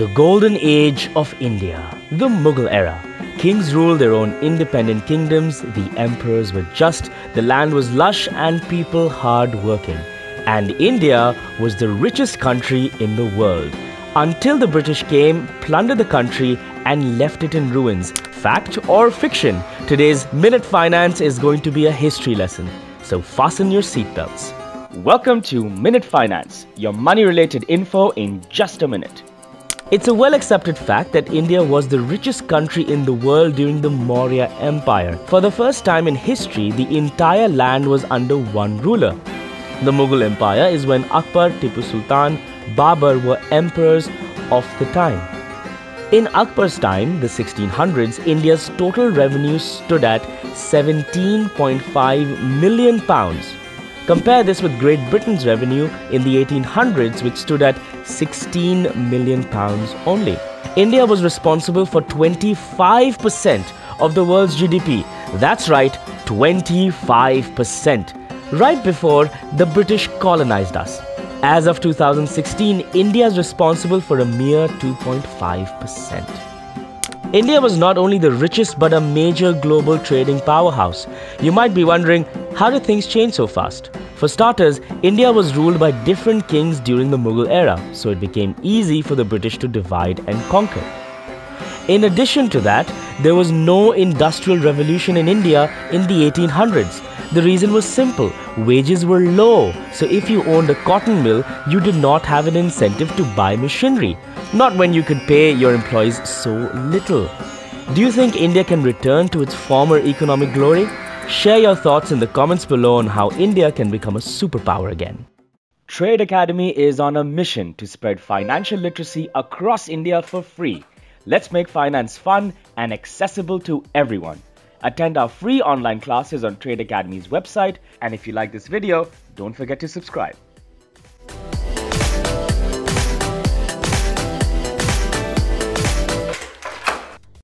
The Golden Age of India, the Mughal era. Kings ruled their own independent kingdoms, the emperors were just, the land was lush, and people hard working. And India was the richest country in the world. Until the British came, plundered the country, and left it in ruins. Fact or fiction? Today's Minute Finance is going to be a history lesson. So fasten your seatbelts. Welcome to Minute Finance, your money related info in just a minute. It's a well accepted fact that India was the richest country in the world during the Maurya Empire. For the first time in history, the entire land was under one ruler. The Mughal Empire is when Akbar, Tipu Sultan, Babur were emperors of the time. In Akbar's time, the 1600s, India's total revenue stood at 17.5 million pounds. Compare this with Great Britain's revenue in the 1800s, which stood at 16 million pounds only. India was responsible for 25% of the world's GDP. That's right, 25%. Right before the British colonized us. As of 2016, India is responsible for a mere 2.5%. India was not only the richest but a major global trading powerhouse. You might be wondering, how did things change so fast? For starters, India was ruled by different kings during the Mughal era, so it became easy for the British to divide and conquer. In addition to that, there was no industrial revolution in India in the 1800s. The reason was simple wages were low, so if you owned a cotton mill, you did not have an incentive to buy machinery. Not when you could pay your employees so little. Do you think India can return to its former economic glory? Share your thoughts in the comments below on how India can become a superpower again. Trade Academy is on a mission to spread financial literacy across India for free. Let's make finance fun and accessible to everyone. Attend our free online classes on Trade Academy's website and if you like this video, don't forget to subscribe.